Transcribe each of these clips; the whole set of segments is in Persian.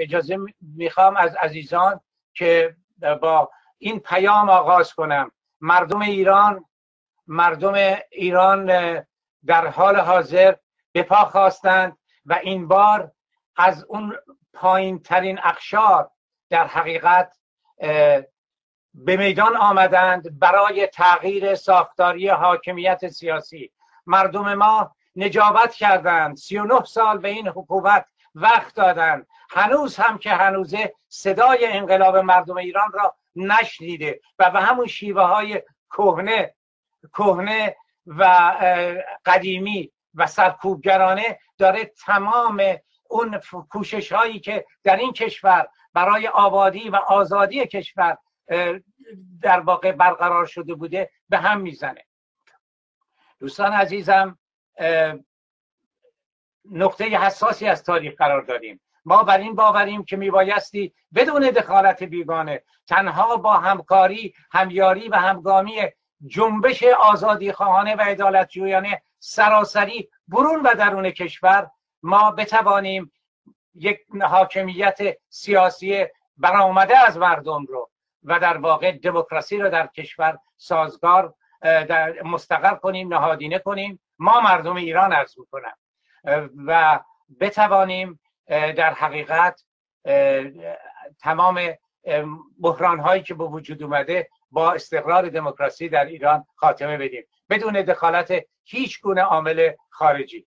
اجازه می‌خوام از عزیزان که با این پیام آغاز کنم. مردم ایران مردم ایران در حال حاضر به پا خواستند و این بار از اون پایین ترین اقشار در حقیقت به میدان آمدند برای تغییر ساختاری حاکمیت سیاسی. مردم ما نجابت کردند. 39 سال به این حکومت وقت دادند. هنوز هم که هنوزه صدای انقلاب مردم ایران را نشنیده و به همون شیوه های کهنه کهنه و قدیمی و سرکوبگرانه داره تمام اون کوشش هایی که در این کشور برای آبادی و آزادی کشور در واقع برقرار شده بوده به هم می‌زنه. دوستان عزیزم نقطه حساسی از تاریخ قرار داریم ما بر این باوریم که میبایستی بدون دخالت بیگانه تنها با همکاری همیاری و همگامی جنبش آزادی خواهانه و عدالت جویانه سراسری برون و درون کشور ما بتوانیم یک حاکمیت سیاسی برآمده از مردم رو و در واقع دموکراسی رو در کشور سازگار در مستقر کنیم نهادینه کنیم. ما مردم ایران ارز می‌کنم. و بتوانیم در حقیقت تمام بحران هایی که به وجود اومده با استقرار دموکراسی در ایران خاتمه بدیم. بدون دخالت هیچ گونه عامل خارجی.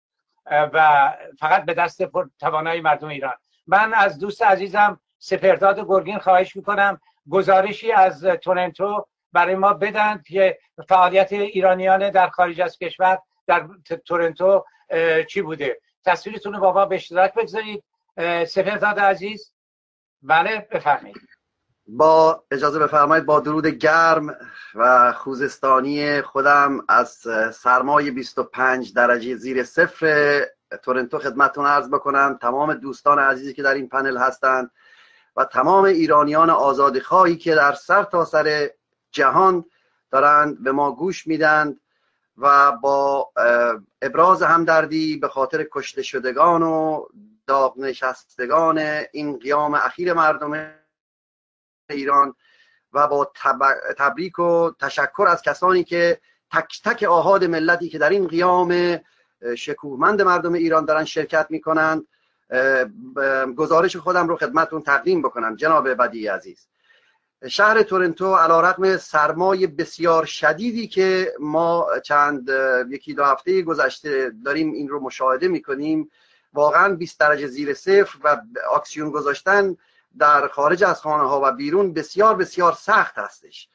و فقط به دست توانای مردم ایران. من از دوست عزیزم سپرداد گرگین خواهش می‌کنم گزارشی از تورنتو برای ما بدن که فعالیت ایرانیان در خارج از کشور در تورنتو چی بوده. تصویرتون رو بابا به اشتراک بگذارید. سپرداد عزیز. بله بفرمایید. با اجازه بفرمایید با درود گرم و خوزستانی خودم از سرمای 25 درجه زیر صفر تورنتو خدمتتون عرض بکنم. تمام دوستان عزیزی که در این پنل هستند و تمام ایرانیان آزادخواهی که در سر تا سر جهان دارند به ما گوش میدند و با ابراز همدردی به خاطر کشته شدگان و داغ نشستگان این قیام اخیر مردم ایران و با تبریک و تشکر از کسانی که تک تک آهاد ملتی که در این قیام شکوهمند مردم ایران دارن شرکت می‌کنند گزارش خودم رو خدمتون تقدیم بکنم جناب بدی عزیز. شهر تورنتو علا رقم سرمای بسیار شدیدی که ما چند یکی دو هفته گذشته داریم این رو مشاهده می‌کنیم واقعا 20 درجه زیر صفر و اکسیون گذاشتن در خارج از خانه ها و بیرون بسیار بسیار سخت هستش.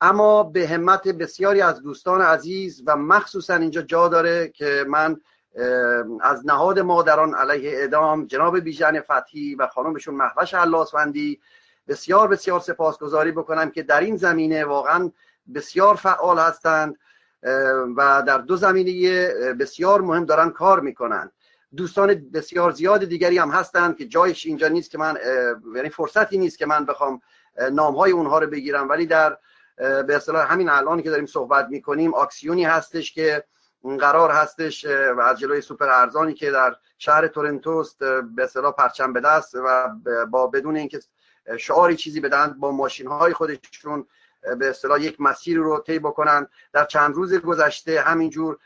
اما به همت بسیاری از دوستان عزیز و مخصوصا اینجا جا داره که من از نهاد مادران علیه اعدام جناب بیژن فتحی و خانمشون محوش اللاسفندی بسیار بسیار سپاسگزاری بکنم که در این زمینه واقعا بسیار فعال هستند و در دو زمینه بسیار مهم دارن کار می‌کنند دوستان بسیار زیاد دیگری هم هستند که جایش اینجا نیست که من یعنی فرصتی نیست که من بخوام نام های اونها رو بگیرم. ولی در به اصطلاح همین الان که داریم صحبت می‌کنیم آکسیونی هستش که قرار هستش از جلوی سوپر ارزانی که در شهر تورنتوست به اصطلاح پرچم به دست و با بدون اینکه شعاری چیزی بدن با ماشین های خودشون به اصطلاح یک مسیر رو طی بکنن. در چند روز گذشته همینجور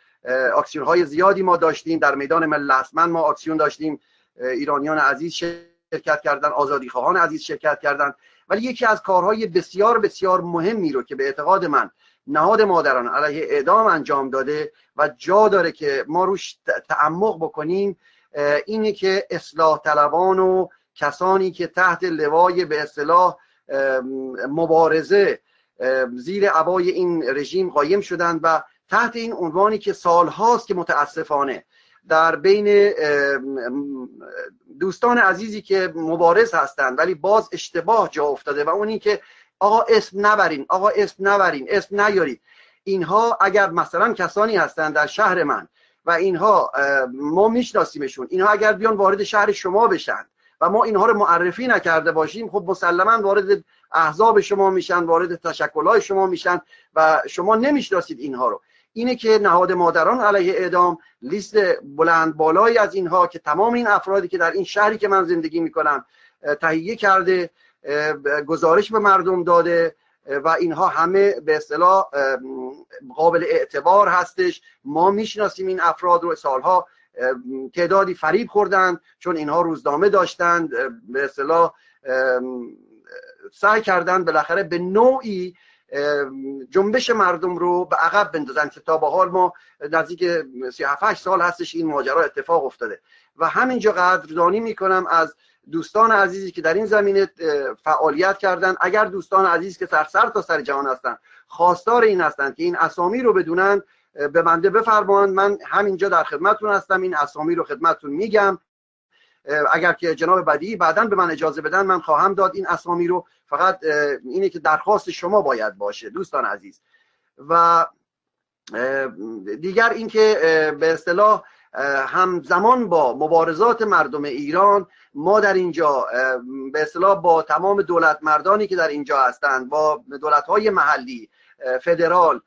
اکسیون های زیادی ما داشتیم. در میدان مل ما اکسیون داشتیم. ایرانیان عزیز شرکت کردن آزادی خواهان عزیز شرکت کردن. ولی یکی از کارهای بسیار بسیار مهمی رو که به اعتقاد من نهاد مادران علیه اعدام انجام داده و جا داره که ما روش تعمق بکنیم اینه که اصلاح طلبان و کسانی که تحت لوای به اصطلاح مبارزه زیر عبای این رژیم قایم شدند و تحت این عنوانی که سالهاست که متاسفانه در بین دوستان عزیزی که مبارز هستند ولی باز اشتباه جا افتاده و اون که آقا اسم نبرین آقا اسم نبرین اسم نیارید اینها اگر مثلا کسانی هستند در شهر من و اینها ما میشناسیمشون اینها اگر بیان وارد شهر شما بشن و ما اینها رو معرفی نکرده باشیم خب مسلما وارد احزاب شما میشن وارد تشکلهای شما میشن و شما نمی‌شناسید اینها رو. اینه که نهاد مادران علیه اعدام لیست بلند بالایی از اینها که تمام این افرادی که در این شهری که من زندگی می‌کنم تهیه کرده گزارش به مردم داده و اینها همه به اصطلاح قابل اعتبار هستش. ما می‌شناسیم این افراد رو. سالها تعدادی فریب خوردند چون اینها روزنامه داشتند به اصطلاح سعی کردن بالاخره به نوعی جنبش مردم رو به عقب بندازن که تا به حال ما نزدیک 37 سال هستش این ماجرا اتفاق افتاده. و همینجا قدردانی می‌کنم از دوستان عزیزی که در این زمینه فعالیت کردن. اگر دوستان عزیز که سر سر تا سر جهان هستن خواستار این هستند که این اسامی رو بدونن به بنده بفرمایند. من همینجا در خدمتتون هستم. این اسامی رو خدمتتون میگم. اگر که جناب بدی بعدا به من اجازه بدن من خواهم داد این اسامی رو فقط اینه که درخواست شما باید باشه دوستان عزیز. و دیگر اینکه به اصطلاح همزمان با مبارزات مردم ایران ما در اینجا به اصطلاح با تمام دولت مردانی که در اینجا هستند با دولت های محلی فدرال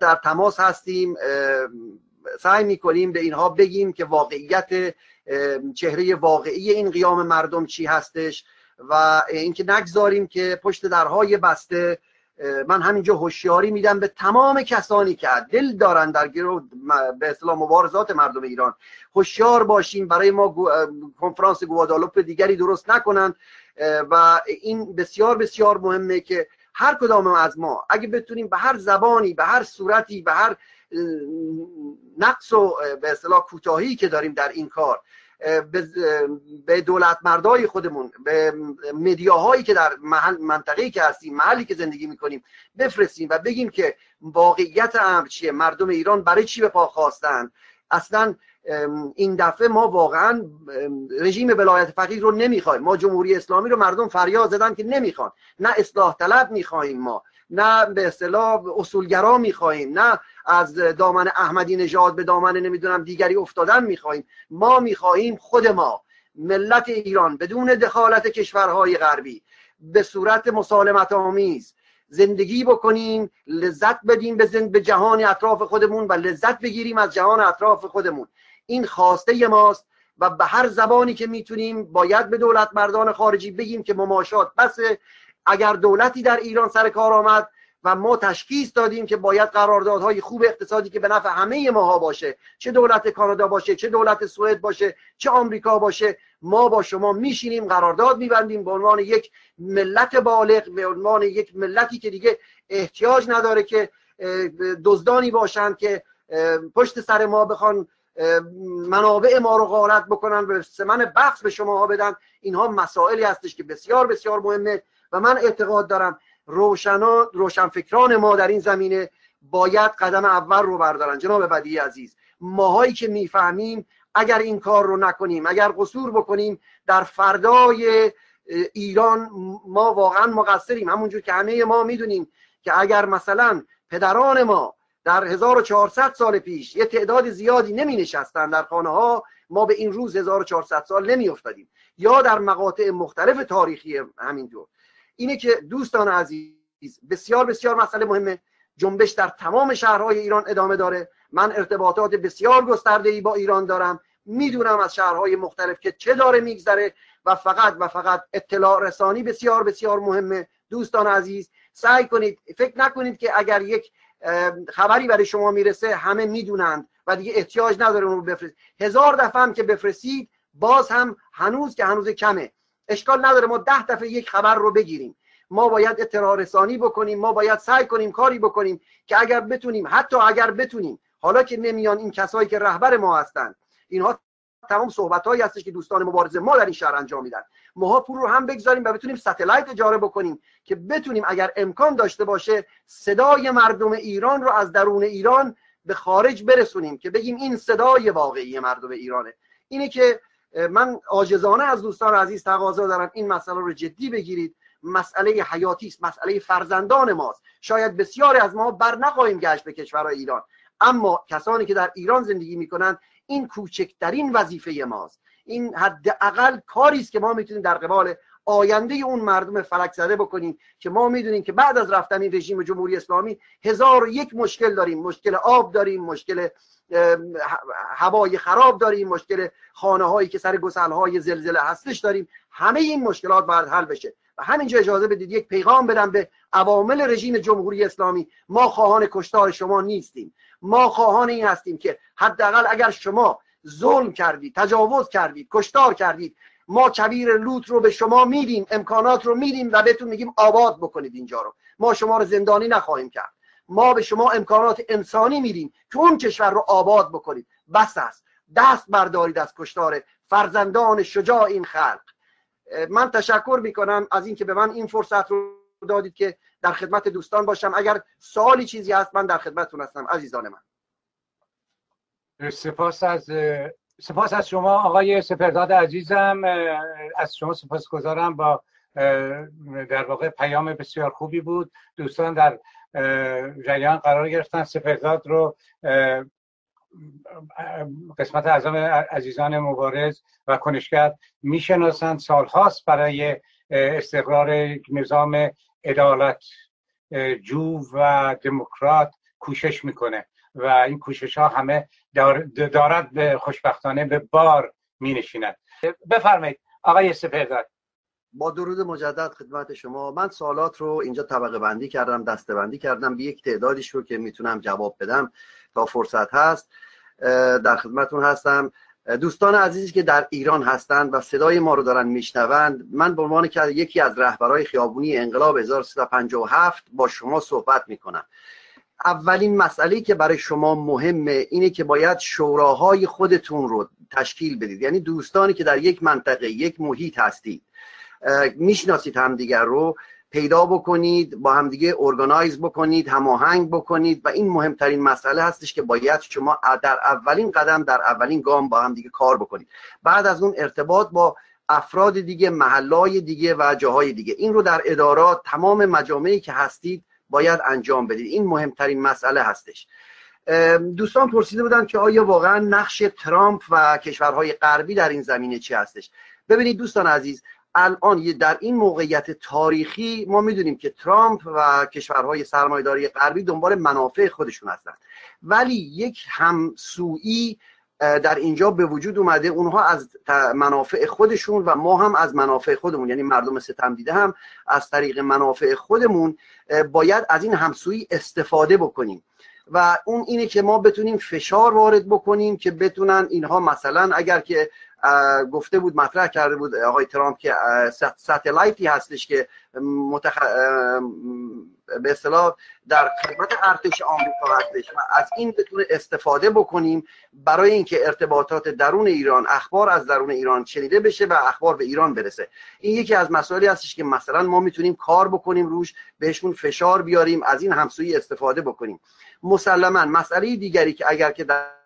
در تماس هستیم سعی می‌کنیم به اینها بگیم که واقعیت چهره واقعی این قیام مردم چی هستش و اینکه نگذاریم که پشت درهای بسته من همینجا هوشیاری میدم به تمام کسانی که دل دارن در گروه به اصطلاح مبارزات مردم ایران. هوشیار باشیم برای ما کنفرانس گوادالوپ دیگری درست نکنند. و این بسیار بسیار مهمه که هر کدام از ما اگه بتونیم به هر زبانی به هر صورتی به هر نقص و به اصطلاح کوتاهی که داریم در این کار به دولت مردای خودمون به مدیاهایی که در محل منطقه‌ای که هستیم محلی که زندگی می‌کنیم بفرستیم و بگیم که واقعیت امر چیه مردم ایران برای چی به پا خواستن اصلا این دفعه ما واقعا رژیم ولایت فقیه رو نمی‌خوایم. ما جمهوری اسلامی رو مردم فریاد زدن که نمی‌خوان. نه اصلاح طلب می‌خواهیم ما. نه به اصطلاح اصولگرا می‌خواهیم نه از دامن احمدی نژاد به دامن نمی‌دونم دیگری افتادن می‌خواهیم. ما می‌خواهیم خود ما ملت ایران بدون دخالت کشورهای غربی به صورت مسالمت آمیز زندگی بکنیم لذت بدیم به, به جهان اطراف خودمون و لذت بگیریم از جهان اطراف خودمون. این خواسته ماست و به هر زبانی که می‌تونیم باید به دولت مردان خارجی بگیم که مماشات بس اگر دولتی در ایران سر کار آمد و ما تشخیص دادیم که باید قراردادهای خوب اقتصادی که به نفع همه ماها باشه چه دولت کانادا باشه چه دولت سوئد باشه چه آمریکا باشه ما با شما میشینیم قرارداد میبندیم به عنوان یک ملت بالغ به عنوان یک ملتی که دیگه احتیاج نداره که دزدانی باشند که پشت سر ما بخوان منابع ما رو غارت بکنن به سمن بخش به شما بدن. اینها مسائلی هستش که بسیار بسیار مهمه. و من اعتقاد دارم روشنان روشنفکران ما در این زمینه باید قدم اول رو بردارن. جناب بدی عزیز ماهایی که می‌فهمیم اگر این کار رو نکنیم اگر قصور بکنیم در فردای ایران ما واقعا مقصریم. همونجور که همه ما می‌دونیم که اگر مثلا پدران ما در 1400 سال پیش یه تعداد زیادی نمی نشستن در خانه ها ما به این روز 1400 سال نمی افتادیم یا در مقاطع مختلف تاریخی همینطور. اینه که دوستان عزیز بسیار بسیار مسئله مهمه. جنبش در تمام شهرهای ایران ادامه داره. من ارتباطات بسیار گسترده ای با ایران دارم. می‌دونم از شهرهای مختلف که چه داره میگذره و فقط و فقط اطلاع رسانی بسیار بسیار مهمه. دوستان عزیز سعی کنید فکر نکنید که اگر یک خبری برای شما می‌رسه همه می‌دونند و دیگه احتیاج نداره اون رو بفرست هزار دفعه هم که بفرستید باز هم هنوز که هنوز کمه. اشکال نداره ما ده دفعه یک خبر رو بگیریم. ما باید اطلاع رسانی بکنیم ما باید سعی کنیم کاری بکنیم که اگر بتونیم حتی اگر بتونیم حالا که نمیان این کسایی که رهبر ما هستند اینها تمام صحبت هایی هستش که دوستان مبارزه ما در این شهر انجام میدن. ماها پول رو هم بگذاریم و بتونیم ستلایت اجاره بکنیم که بتونیم اگر امکان داشته باشه صدای مردم ایران رو از درون ایران به خارج برسونیم که بگیم این صدای واقعی مردم ایرانه. اینه که من عاجزانه از دوستان عزیز تقاضا دارم این مسئله رو جدی بگیرید. مسئله حیاتی است مسئله فرزندان ماست. شاید بسیاری از ما بر نخواهیم گشت به کشورهای ایران. اما کسانی که در ایران زندگی می‌کنند این کوچکترین وظیفه ماست. این حداقل کاری است که ما می‌تونیم در قبال آینده اون مردم فلک زده بکنیم که ما می‌دونیم که بعد از رفتن این رژیم جمهوری اسلامی هزار و یک مشکل داریم. مشکل آب داریم مشکل هوای خراب داریم مشکل خانه هایی که سر گسل های زلزله هستش داریم. همه این مشکلات باید حل بشه. و همینجا اجازه بدید یک پیغام بدم به عوامل رژیم جمهوری اسلامی. ما خواهان کشتار شما نیستیم. ما خواهان این هستیم که حداقل اگر شما ظلم کردید تجاوز کردید کشتار کردید ما کبیر لوت رو به شما میدیم امکانات رو میدیم و بهتون میگیم آباد بکنید اینجا رو. ما شما رو زندانی نخواهیم کرد. ما به شما امکانات انسانی میدیم که اون کشور رو آباد بکنید. بس است. دست بردارید از کشتار فرزندان شجاع این خلق. من تشکر می‌کنم از اینکه به من این فرصت رو دادید که در خدمت دوستان باشم. اگر سوالی چیزی هست من در خدمتتون هستم عزیزان من. سپاس از سپاس از شما آقای سپرداد عزیزم. از شما سپاس گذارم با در واقع پیام بسیار خوبی بود. دوستان در جریان قرار گرفتن سپرداد رو قسمت اعظم عزیزان مبارز و کنشگر می‌شناسند. سالهاست برای استقرار نظام عدالت جو و دموکرات کوشش می‌کنه. و این کوشش ها همه دارد به خوشبختانه به بار می نشیند بفرمایید آقای سپرداد با درود مجدد خدمت شما. من سوالات رو اینجا طبقه بندی کردم دسته بندی کردم. به یک تعدادیش رو که می‌تونم جواب بدم تا فرصت هست. در خدمتون هستم. دوستان عزیزی که در ایران هستند و صدای ما رو دارن میشنوند من به عنوان که یکی از رهبرای خیابونی انقلاب 1357 با شما صحبت می‌کنم. اولین مسئله که برای شما مهمه اینه که باید شوراهای خودتون رو تشکیل بدید. یعنی دوستانی که در یک منطقه یک محیط هستید می‌شناسید همدیگر رو پیدا بکنید با همدیگه ارگانایز بکنید هماهنگ بکنید و این مهمترین مسئله هستش که باید شما در اولین قدم در اولین گام با همدیگه کار بکنید. بعد از اون ارتباط با افراد دیگه محلای دیگه و جاهای دیگه. این رو در ادارات تمام مجامعی که هستید باید انجام بدید. این مهمترین مسئله هستش. دوستان پرسیده بودن که آیا واقعا نقش ترامپ و کشورهای غربی در این زمینه چی هستش؟ ببینید دوستان عزیز الان در این موقعیت تاریخی ما می‌دونیم که ترامپ و کشورهای سرمایداری غربی دنبال منافع خودشون هستن. ولی یک همسویی در اینجا به وجود اومده اونها از منافع خودشون و ما هم از منافع خودمون یعنی مردم ستم دیده هم از طریق منافع خودمون باید از این همسویی استفاده بکنیم. و اون اینه که ما بتونیم فشار وارد بکنیم که بتونن اینها مثلا اگر که گفته بود مطرح کرده بود آقای ترامپ که ستلایتی هستش که متخ... به اصطلاح در خدمت ارتش آمریکا هستش و از این بتونه استفاده بکنیم برای اینکه ارتباطات درون ایران اخبار از درون ایران شنیده بشه و اخبار به ایران برسه. این یکی از مسائلی هستش که مثلا ما می‌تونیم کار بکنیم روش بهشون فشار بیاریم از این همسویی استفاده بکنیم. مسلما مسئله دیگری که اگر که در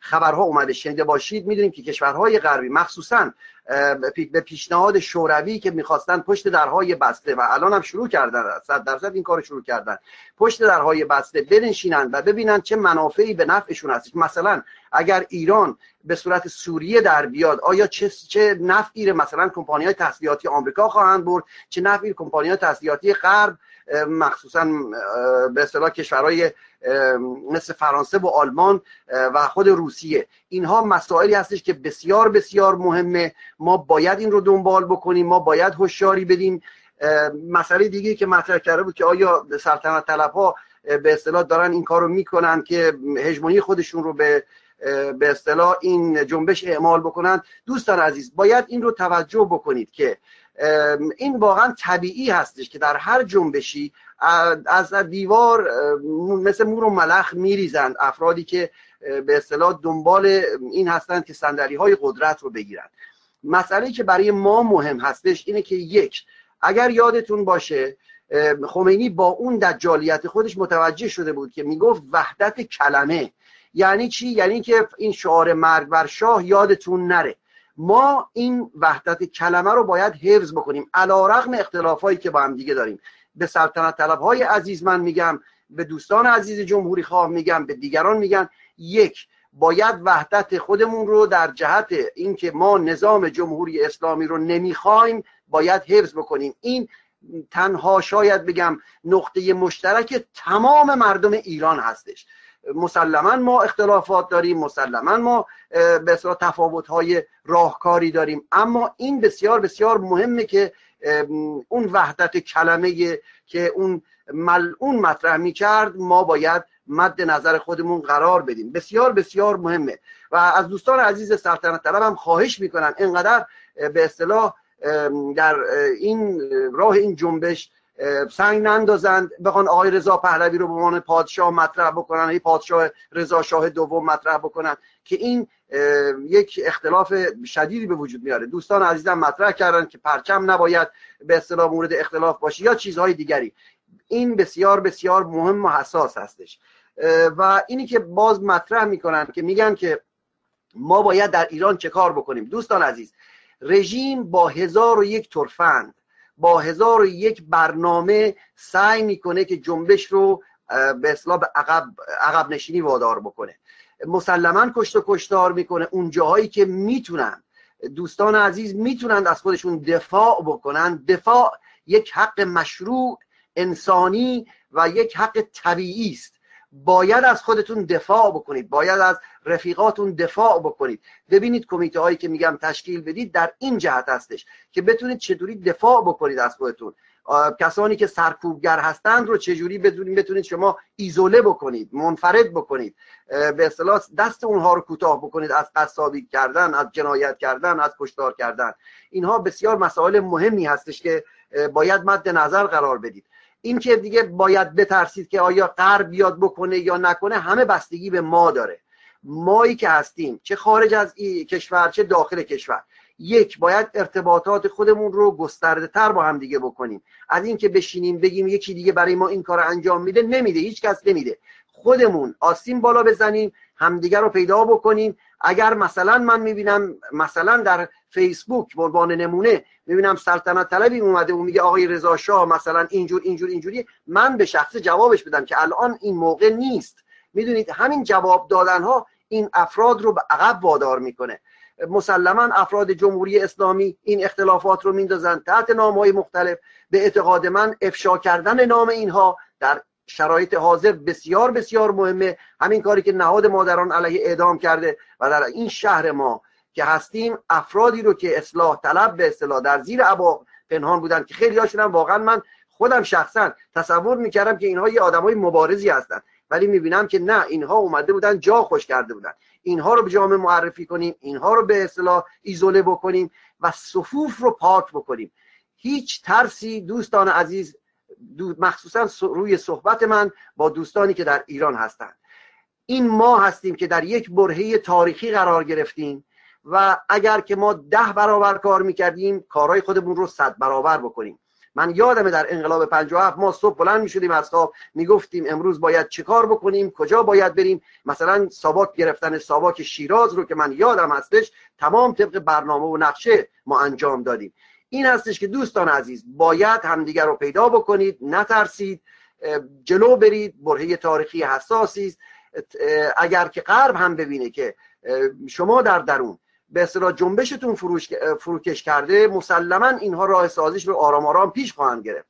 خبرها اومده. شنیده باشید می‌دونیم که کشورهای غربی مخصوصا به پیشنهاد شوروی که می‌خواستن پشت درهای بسته و الان هم شروع کردن صد درصد این کار شروع کردن. پشت درهای بسته بنشینن و ببینن چه منافعی به نفعشون هست. مثلا اگر ایران به صورت سوریه در بیاد آیا چه چه نفعی مثلا کمپانی های تسلیحاتی آمریکا خواهند برد؟ چه نفعی کمپانی های تسلیحاتی غرب مخصوصا به اصطلاح کشورهای مثل فرانسه و آلمان و خود روسیه. اینها مسائلی هستش که بسیار بسیار مهمه. ما باید این رو دنبال بکنیم. ما باید هوشیاری بدیم. مسئله دیگه که مطرح کرده بود که آیا سلطنت طلب ها به اصطلاح دارن این کار رو می‌کنن که هژمونی خودشون رو به به اصطلاح این جنبش اعمال بکنن؟ دوستان عزیز باید این رو توجه بکنید که این واقعا طبیعی هستش که در هر جنبشی از دیوار مثل مور و ملخ میریزند افرادی که به اصطلاح دنبال این هستند که صندلی های قدرت رو بگیرند. مسئله که برای ما مهم هستش اینه که یک اگر یادتون باشه خمینی با اون دجالیت خودش متوجه شده بود که می‌گفت وحدت کلمه. یعنی چی؟ یعنی که این شعار مرگ بر شاه یادتون نره. ما این وحدت کلمه رو باید حفظ بکنیم. علا رغم اختلافایی که با هم دیگه داریم. به سلطنت طلب های عزیز من میگم به دوستان عزیز جمهوری خواه میگم به دیگران میگم. یک باید وحدت خودمون رو در جهت اینکه ما نظام جمهوری اسلامی رو نمی‌خوایم باید حفظ بکنیم. این تنها شاید بگم نقطه مشترک تمام مردم ایران هستش. مسلما ما اختلافات داریم مسلما ما به تفاوت های راهکاری داریم. اما این بسیار بسیار مهمه که اون وحدت کلمه که اون ملعون مطرح می کرد ما باید مد نظر خودمون قرار بدیم. بسیار بسیار مهمه. و از دوستان عزیز سلطنت طلب هم خواهش می‌کنم اینقدر به اصطلاح در این راه این جنبش سنگ نندازند. بخوان آقای رضا پهلوی رو به عنوان پادشاه مطرح بکنن ای پادشاه رضا شاه دوم مطرح بکنن که این یک اختلاف شدیدی به وجود میاره. دوستان عزیزم مطرح کردن که پرچم نباید به اصطلاح مورد اختلاف باشه یا چیزهای دیگری. این بسیار بسیار مهم و حساس هستش. و اینی که باز مطرح می‌کنن که میگن که ما باید در ایران چه کار بکنیم. دوستان عزیز رژیم با هزار و یک ترفند با هزار و یک برنامه سعی می‌کنه که جنبش رو به اصلاح عقب, عقب نشینی وادار بکنه. مسلما کشت و کشتار می‌کنه. اون جاهایی که می‌تونن دوستان عزیز می‌تونن از خودشون دفاع بکنن. دفاع یک حق مشروع انسانی و یک حق طبیعی است. باید از خودتون دفاع بکنید باید از رفیقاتون دفاع بکنید. ببینید کمیته هایی که میگم تشکیل بدید در این جهت هستش که بتونید چطوری دفاع بکنید از خودتون. کسانی که سرکوبگر هستند رو چجوری بدونید بتونید شما ایزوله بکنید منفرد بکنید. به اصطلاح دست اونها رو کوتاه بکنید از قصابی کردن از جنایت کردن از کشتار کردن. اینها بسیار مسائل مهمی هستش که باید مد نظر قرار بدید. این که دیگه باید بترسید که آیا غرب بیاد بکنه یا نکنه همه بستگی به ما داره. مایی که هستیم چه خارج از کشور چه داخل کشور. یک باید ارتباطات خودمون رو گسترده تر با هم دیگه بکنیم. از اینکه بشینیم بگیم یکی دیگه برای ما این کار انجام میده نمیده هیچ کس نمیده. خودمون آسیم بالا بزنیم همدیگه رو پیدا بکنیم. اگر مثلا من می‌بینم مثلا در فیسبوک به عنوان نمونه. می‌بینم سلطنت طلبی اومده و میگه آقای رضا شاه مثلا اینجور اینجور اینجوری من به شخص جوابش بدم که الان این موقع نیست. می‌دونید همین جواب دادن ها این افراد رو به عقب وادار می‌کنه. مسلما افراد جمهوری اسلامی این اختلافات رو میندازن. تحت نام های مختلف به اعتقاد من افشا کردن نام اینها در شرایط حاضر بسیار بسیار مهمه. همین کاری که نهاد مادران علیه اعدام کرده و در این شهر ما که هستیم افرادی رو که اصلاح طلب به اصلاح در زیر عبا پنهان بودن که خیلی هاشون واقعا من خودم شخصا تصور می‌کردم که اینها یه آدمای مبارزی هستن. ولی می‌بینم که نه اینها اومده بودن جا خوش کرده بودن. اینها رو به جامعه معرفی کنیم اینها رو به اصطلاح ایزوله بکنیم و صفوف رو پاک بکنیم. هیچ ترسی دوستان عزیز مخصوصا روی صحبت من با دوستانی که در ایران هستند این ما هستیم که در یک برهه تاریخی قرار گرفتیم. و اگر که ما ده برابر کار می‌کردیم کارهای خودمون رو صد برابر بکنیم. من یادمه در انقلاب 57 ما صبح بلند می‌شدیم از خواب می‌گفتیم امروز باید چه کار بکنیم کجا باید بریم. مثلا ساواک گرفتن ساواک شیراز رو که من یادم هستش تمام طبق برنامه و نقشه ما انجام دادیم. این هستش که دوستان عزیز باید همدیگر رو پیدا بکنید نترسید جلو برید برهه تاریخی حساسی است. اگر که غرب هم ببینه که شما در درون به اصطلاح جنبشتون فروش فروکش کرده مسلما اینها راه سازیش رو آرام آرام پیش خواهند گرفت.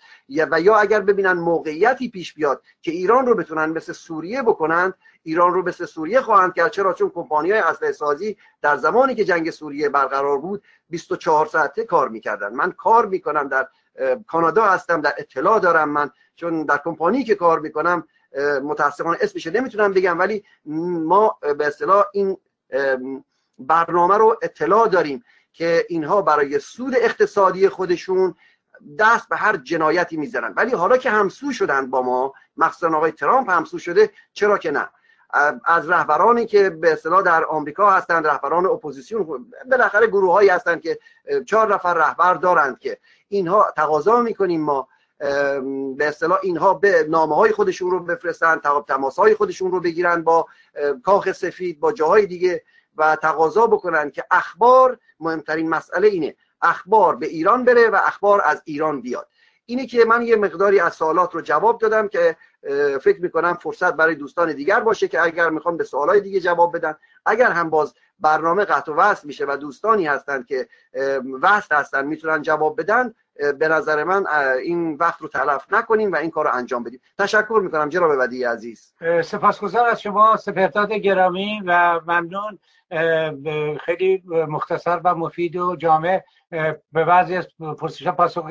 و یا اگر ببینن موقعیتی پیش بیاد که ایران رو بتونن مثل سوریه بکنند ایران رو مثل سوریه خواهند کرد. چرا؟ چون کمپانی های اسلحه سازی در زمانی که جنگ سوریه برقرار بود 24 ساعته کار می‌کردن. من کار می‌کنم در کانادا هستم در اطلاع دارم من. چون در کمپانی که کار می‌کنم متاسفانه اسمش نمی‌تونم بگم ولی ما به اصطلاح این برنامه رو اطلاع داریم که اینها برای سود اقتصادی خودشون دست به هر جنایتی می‌زنن. ولی حالا که همسو شدن با ما مخصوصا آقای ترامپ همسو شده چرا که نه؟ از رهبرانی که به اصطلاح در آمریکا هستند رهبران اپوزیسیون بالاخره گروه هایی هستند که چهار نفر رهبر دارند که اینها تقاضا می‌کنیم ما. به اصطلاح اینها به نامه های خودشون رو بفرستن تماس های خودشون رو بگیرن با کاخ سفید با جاهای دیگه. و تقاضا بکنن که اخبار مهمترین مسئله اینه. اخبار به ایران بره و اخبار از ایران بیاد. اینه که من یه مقداری از سوالات رو جواب دادم که فکر می‌کنم فرصت برای دوستان دیگر باشه که اگر می‌خوان به سوالای دیگه جواب بدن. اگر هم باز برنامه قطع و وصل میشه و دوستانی هستند که وصل هستن می‌تونن جواب بدن به نظر من این وقت رو تلف نکنیم و این کار رو انجام بدیم. تشکر می‌کنم جناب ودی عزیز. سپاسگزار از شما. سپرتات گرامی و ممنون خیلی مختصر و مفید و جامع به بعضی از پرسش پاسخ